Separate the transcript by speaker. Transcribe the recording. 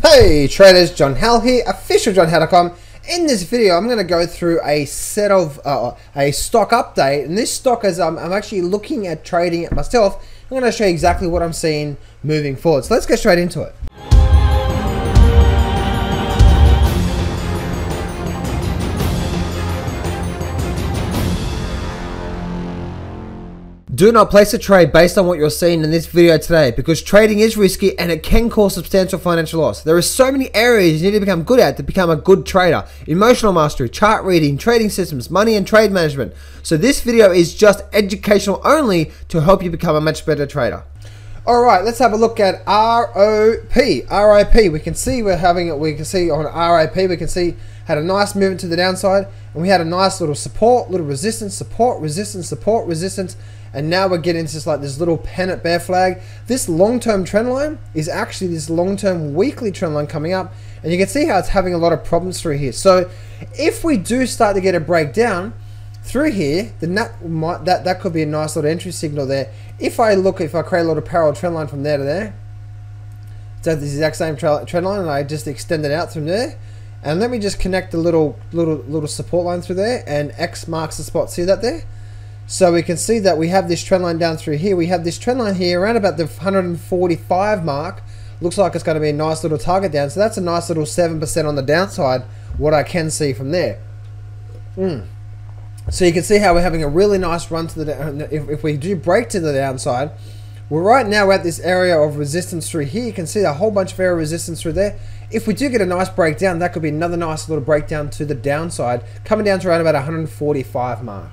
Speaker 1: Hey traders, John Howell here, official officialjohnhowell.com. In this video, I'm going to go through a set of uh, a stock update, and this stock is um, I'm actually looking at trading it myself. I'm going to show you exactly what I'm seeing moving forward. So let's get straight into it. Do not place a trade based on what you're seeing in this video today because trading is risky and it can cause substantial financial loss. There are so many areas you need to become good at to become a good trader. Emotional mastery, chart reading, trading systems, money and trade management. So this video is just educational only to help you become a much better trader. All right, let's have a look at ROP. RIP, we can see we're having it, we can see on RIP, we can see had a nice movement to the downside and we had a nice little support, little resistance, support, resistance, support, resistance, and now we're getting into this like this little pennant bear flag. This long-term trend line is actually this long-term weekly trend line coming up, and you can see how it's having a lot of problems through here. So if we do start to get a breakdown through here, then that might that that could be a nice little entry signal there. If I look, if I create a little parallel trend line from there to there, so the exact same trend line, and I just extend it out from there. And let me just connect a little little little support line through there, and X marks the spot. See that there? So we can see that we have this trend line down through here. We have this trend line here around about the 145 mark. Looks like it's going to be a nice little target down. So that's a nice little 7% on the downside, what I can see from there. Mm. So you can see how we're having a really nice run to the if, if we do break to the downside, we're right now at this area of resistance through here. You can see a whole bunch of area resistance through there. If we do get a nice breakdown, that could be another nice little breakdown to the downside, coming down to around about 145 mark.